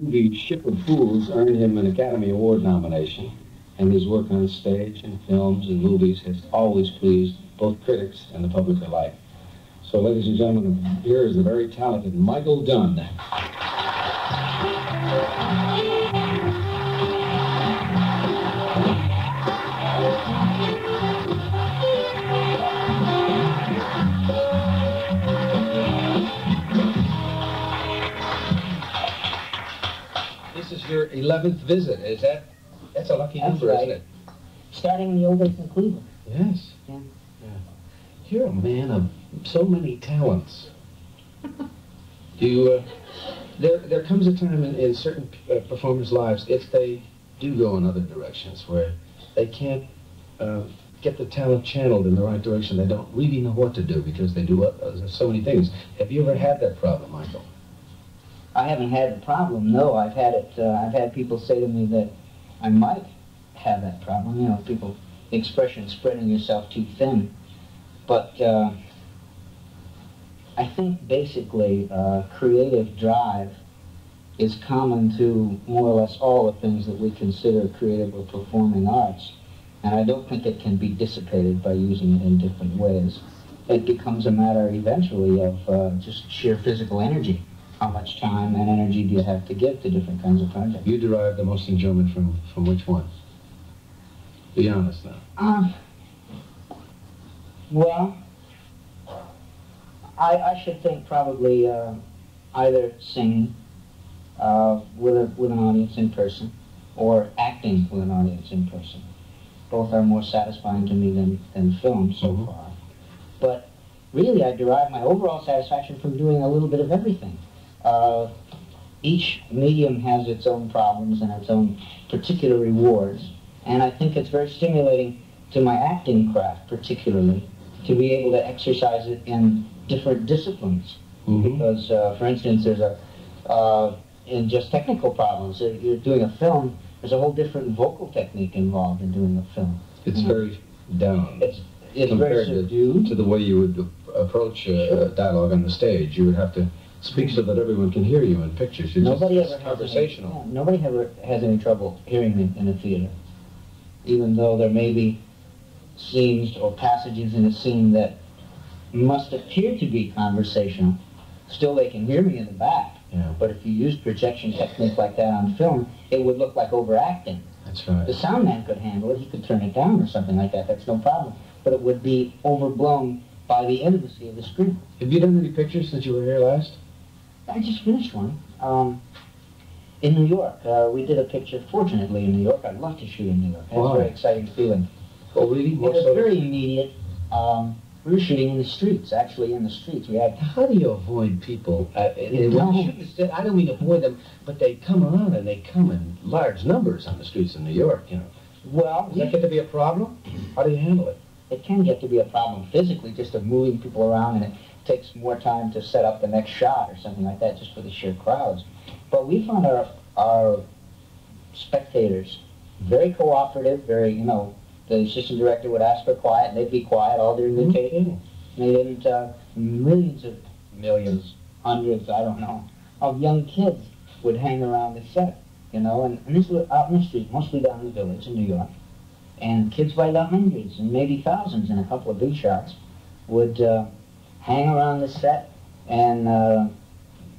movie Ship of Fools earned him an Academy Award nomination, and his work on stage and films and movies has always pleased both critics and the public alike. So, ladies and gentlemen, here is the very talented Michael Dunn. 11th visit. Is that, that's a lucky That's number, right. isn't it? Starting in the old days in Cleveland. Yes. Yeah. Yeah. You're a man of so many talents. Do you, uh, there, there comes a time in, in certain uh, performers' lives, if they do go in other directions, where they can't uh, get the talent channeled in the right direction, they don't really know what to do because they do uh, so many things. Have you ever had that problem, Michael? I haven't had the problem. No, I've had it. Uh, I've had people say to me that I might have that problem. You know, people the expression spreading yourself too thin. But uh, I think basically uh, creative drive is common to more or less all the things that we consider creative or performing arts. And I don't think it can be dissipated by using it in different ways. It becomes a matter eventually of uh, just sheer physical energy. How much time and energy do you have to give to different kinds of projects? You derive the most enjoyment from, from which one? Be honest now. Um, well, I, I should think probably uh, either singing uh, with, a, with an audience in person or acting with an audience in person. Both are more satisfying to me than, than film so Mhm. far. But really, I derive my overall satisfaction from doing a little bit of everything. Uh, each medium has its own problems and its own particular rewards, and I think it's very stimulating to my acting craft, particularly, to be able to exercise it in different disciplines. Mhm. Because, uh, for instance, there's a uh, in just technical problems. If you're doing a film, there's a whole different vocal technique involved in doing a film. It's very down. It's it's very compared to, subdued. to the way you would approach uh, dialogue on the stage. You would have to speak so that everyone can hear you in pictures. It's Nobody just, ever conversational. Any, yeah, nobody ever has any trouble hearing me in a theater, even though there may be scenes or passages in a scene that must appear to be conversational. Still, they can hear me in the back. Yeah, But if you use projection technique like that on film, it would look like overacting. that's right. The sound man could handle it; he could turn it down or something like that. That's no problem. But it would be overblown by the intimacy of the screen. Have you done any pictures since you were here last? I just finished one. Um, in New York. Uh, we did a picture, fortunately, in New York. I'd love to shoot in New York. It was a very exciting feeling. Oh, really? It was very immediate. Um, we were shooting in the streets, actually in the streets. We had How do you avoid people? Uh, You don't. you shoot the sta- I don't mean avoid them, but they come around and they come in large numbers on the streets in New York. You know, well, does that get to be a problem? How do you handle it? it can get to be a problem physically, just of moving people around, and it takes more time to set up the next shot or something like that, just for the sheer crowds. But we found our our spectators very cooperative, very you know. The assistant director would ask for quiet, and they'd be quiet all during the tape. Okay. They didn't, uh, millions of, millions, hundreds, I don't know, of young kids would hang around the set, you know, and, and this was out in the street, mostly down in the village in New York. And kids by the hundreds and maybe thousands in a couple of big shots would uh, hang around the set and uh,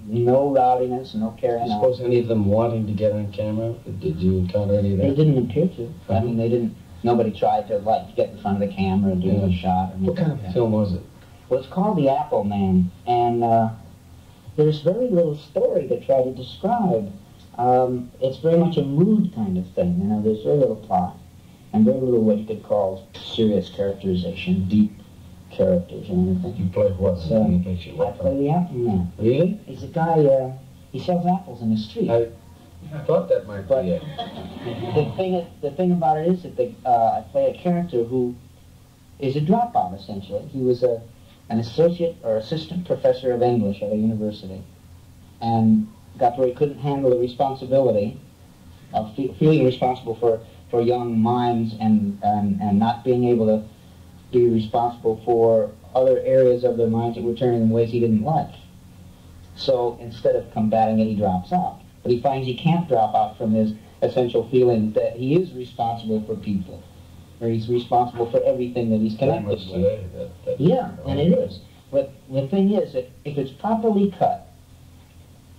no rowdiness, no carrying on. suppose any of them wanting to get on camera? Did you encounter any of that? They didn't appear to. I mean, they didn't, nobody tried to like get in front of the camera and do Yeah. a shot. Or What kind of that. film was it? Well, it's called The Apple Man, and uh, there's very little story to try to describe. Um, it's very much a mood kind of thing, you know, there's very little plot, and very little what you could call serious characterization, deep characters and everything. You play what So, the picture? I play the Apple Man. Really? He's a guy, uh, he sells apples in the street. I, I thought that might But- be it. the thing the thing about it is that the, uh, I play a character who is a dropout essentially. He was a an associate or assistant professor of English at a university, and got to where he couldn't handle the responsibility of fe- feeling responsible for for young minds and, and and not being able to be responsible for other areas of their minds that were turning in ways he didn't like. So instead of combating it, he drops out. but he finds he can't drop out from his essential feeling that he is responsible for people, or he's responsible for everything that he's connected with. That, that, Yeah, and it is. But the thing is that if it's properly cut,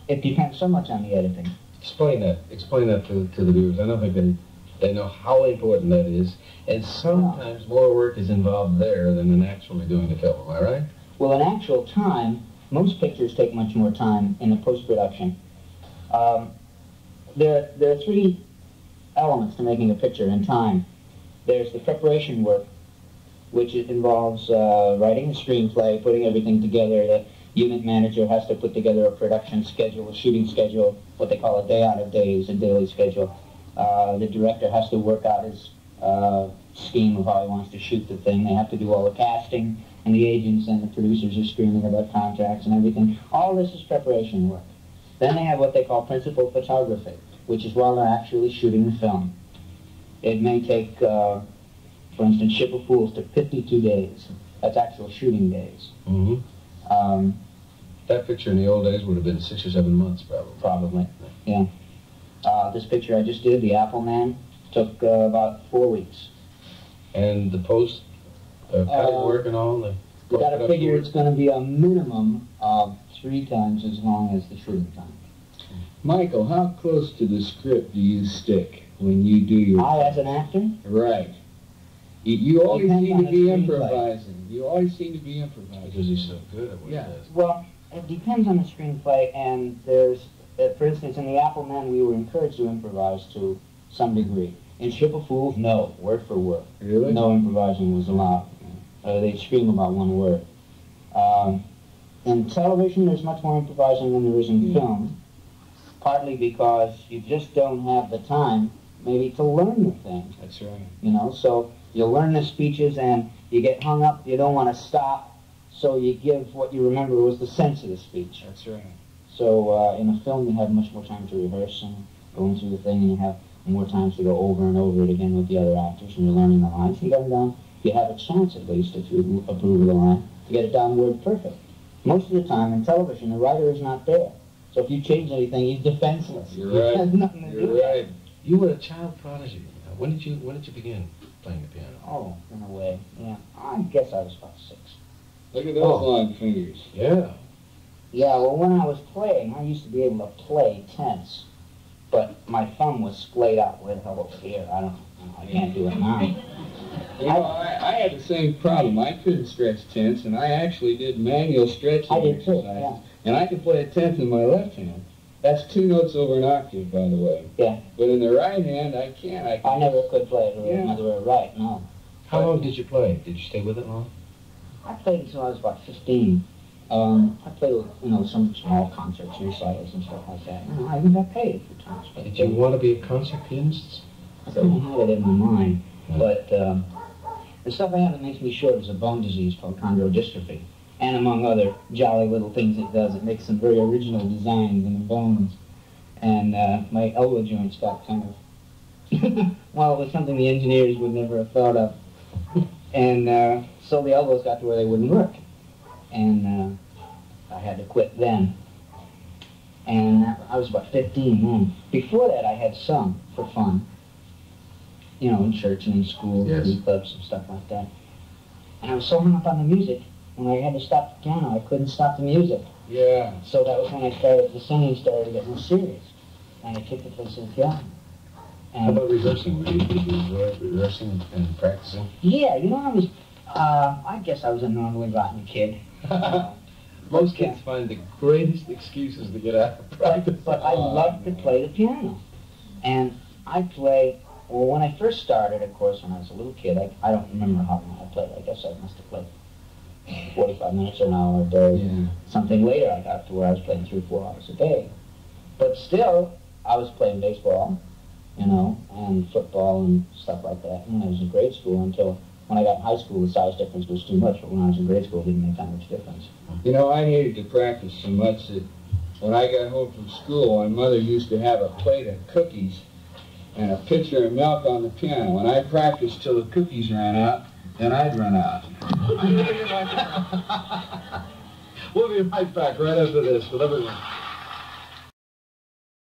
it depends so much on the editing. Explain that. Explain that to, to the viewers. I don't think they they know how important that is, and sometimes more work is involved there than in actually doing the film. Am I right? Well, in actual time, most pictures take much more time in the post-production. Um, there, there are three elements to making a picture in time. There's the preparation work, which involves uh, writing a screenplay, putting everything together. The unit manager has to put together a production schedule, a shooting schedule, what they call a day out of days, a daily schedule. Uh, the director has to work out his uh, scheme of how he wants to shoot the thing. They have to do all the casting, and the agents and the producers are screaming about contracts and everything. All this is preparation work. Then they have what they call principal photography, which is while they're actually shooting the film. It may take, uh, for instance, Ship of Fools took 52 days. That's actual shooting days. Mm-hmm. Um, That picture in the old days would have been six or seven months, probably. probably, yeah. Uh, this picture I just did, the Apple Man, took uh, about four weeks. And the post, uh, cutting Uh, work and all. The You got to figure work? it's going to be a minimum of three times as long as the shooting time. Michael, how close to the script do you stick when you do your I, as an actor, right? You, you always seem to be screenplay. improvising. You always seem to be improvising. Because he's so good at what Yeah. he does. Well, it depends on the screenplay, and there's, uh, for instance, in The Apple Man, we were encouraged to improvise to some degree. In Ship of Fools, no, word for word. Really? No improvising was allowed. Uh, they'd scream about one word. Um, in television, there's much more improvising than there is in Yeah. film, partly because you just don't have the time, maybe, to learn the thing That's right. you know. So you learn the speeches and you get hung up. You don't want to stop, so you give what you remember was the sense of the speech. That's right. So uh, in a film, you have much more time to rehearse and going through the thing, and you have more times to go over and over it again with the other actors, and you're learning the lines. You get them down. You have a chance, at least, if you approve of the line, to get it down word perfect. Most of the time in television, the writer is not there. So if you change anything, he's defenseless. You're He right. has nothing to You're with it. right. You were a child prodigy. When did you When did you begin playing the piano? Oh, in a way, yeah. I guess I was about six. Look at those Oh. long fingers. Yeah. Yeah, well, when I was playing, I used to be able to play tense, but my thumb was splayed out way the hell over here. I don't, I can't do it now. You know, I, I had the same problem. I couldn't stretch tense, and I actually did manual stretching I did too, exercises. yeah. And I can play a tenth in my left hand. That's two notes over an octave, by the way. Yeah. But in the right hand, I can't. I, I never could play it Yeah. another way right, no. How long did you play? Did you stay with it long? I played until I was about 15. Um, I played, you know, some small concerts, recitals and stuff like that. Know, I even got paid a few times. Did you want to be a concert pianist? I kind of had it in my mind. But um, the stuff I have that makes me short is a bone disease called chondrodystrophy. And among other jolly little things it does, it makes some very original designs in the bones. And uh, my elbow joints got kind of, well, it was something the engineers would never have thought of. And uh, so the elbows got to where they wouldn't work. And uh, I had to quit then. And that- I was about 15 then. Before that, I had sung for fun. You know, in church and in school, Yes. youth clubs and stuff like that. And I was so hung up on the music, when I had to stop the piano, I couldn't stop the music. Yeah. So that was when I started, the singing started to get more serious. And I kicked it place the piano. How And about rehearsing? Did you, you enjoy rehearsing and practicing? yeah, you know, I was, uh, I guess I was a normally rotten kid. Most Yeah. kids find the greatest excuses to get out of practice. But, but I loved to play the piano. And I play, well, when I first started, of course, when I was a little kid, I, I don't remember how long I played. I guess I must have played 45 minutes or an hour a day. Yeah. Something later, I got to where I was playing three or four hours a day. But still, I was playing baseball, you know, and football and stuff like that when I was in grade school until when I got in high school, the size difference was too much. But when I was in grade school, it didn't make that much difference. You know, I hated to practice so much that when I got home from school, my mother used to have a plate of cookies and a pitcher of milk on the piano. And I practiced till the cookies ran out, then I'd run out. We'll be right back right after this with everyone.